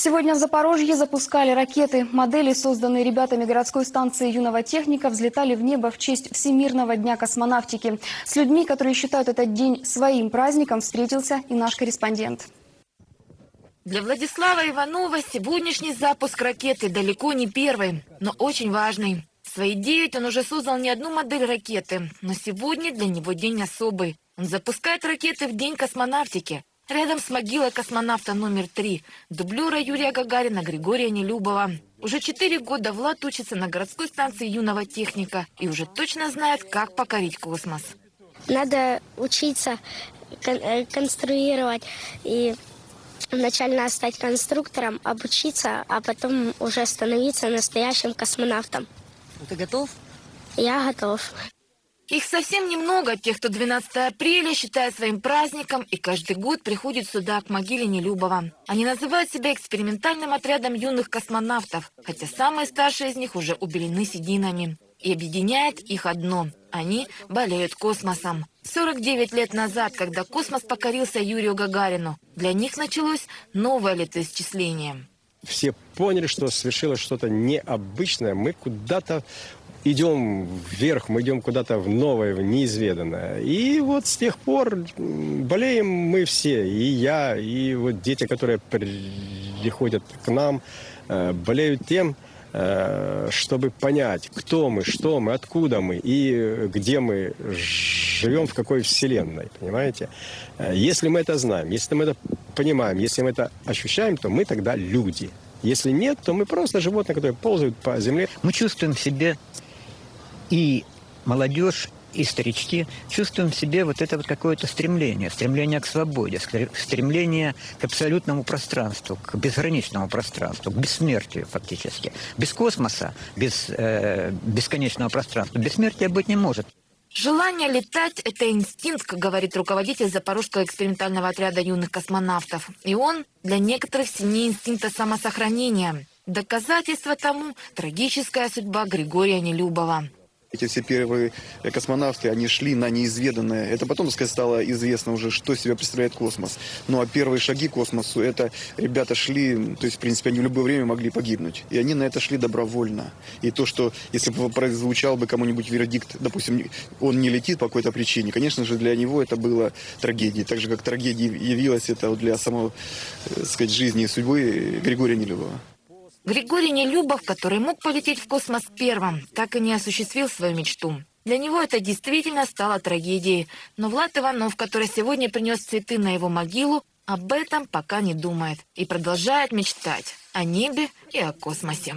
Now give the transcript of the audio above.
Сегодня в Запорожье запускали ракеты. Модели, созданные ребятами городской станции юного техника, взлетали в небо в честь Всемирного дня космонавтики. С людьми, которые считают этот день своим праздником, встретился и наш корреспондент. Для Владислава Иванова сегодняшний запуск ракеты далеко не первый, но очень важный. В свои девять он уже создал не одну модель ракеты, но сегодня для него день особый. Он запускает ракеты в день космонавтики. Рядом с могилой космонавта номер три, дублера Юрия Гагарина Григория Нелюбова. Уже четыре года Влад учится на городской станции юного техника и уже точно знает, как покорить космос. Надо учиться кон- э, конструировать и вначале стать конструктором, обучиться, а потом уже становиться настоящим космонавтом. Ты готов? Я готов. Их совсем немного, тех, кто 12 апреля считает своим праздником и каждый год приходит сюда, к могиле Нелюбова. Они называют себя экспериментальным отрядом юных космонавтов, хотя самые старшие из них уже убелены сединами. И объединяет их одно – они болеют космосом. 49 лет назад, когда космос покорился Юрию Гагарину, для них началось новое летоисчисление. Все поняли, что совершилось что-то необычное. Мы куда-то идем вверх, мы идем куда-то в новое, в неизведанное. И вот с тех пор болеем мы все, и я, и вот дети, которые приходят к нам, э, болеют тем, э, чтобы понять, кто мы, что мы, откуда мы и где мы живем, в какой вселенной, понимаете? Э, Если мы это знаем, если мы это понимаем, если мы это ощущаем, то мы тогда люди. Если нет, то мы просто животные, которые ползают по земле. Мы чувствуем в себе и молодежь, и старички чувствуем в себе вот это вот какое-то стремление, стремление к свободе, стр- стремление к абсолютному пространству, к безграничному пространству, к бессмертию фактически. Без космоса, без э, бесконечного пространства бессмертия быть не может. Желание летать – это инстинкт, говорит руководитель Запорожского экспериментального отряда юных космонавтов. И он для некоторых сильнее инстинкта самосохранения. Доказательство тому – трагическая судьба Григория Нелюбова. Эти все первые космонавты, они шли на неизведанное. Это потом, так сказать, стало известно уже, что себя представляет космос. Ну а первые шаги к космосу, это ребята шли, то есть, в принципе, они в любое время могли погибнуть. И они на это шли добровольно. И то, что, если бы прозвучал бы кому-нибудь вердикт, допустим, он не летит по какой-то причине, конечно же, для него это было трагедией. Так же, как трагедией явилось это для самого, э, так сказать, жизни и судьбы Григория Нелюбова. Григорий Нелюбов, который мог полететь в космос первым, так и не осуществил свою мечту. Для него это действительно стало трагедией. Но Влад Иванов, который сегодня принес цветы на его могилу, об этом пока не думает и продолжает мечтать о небе и о космосе.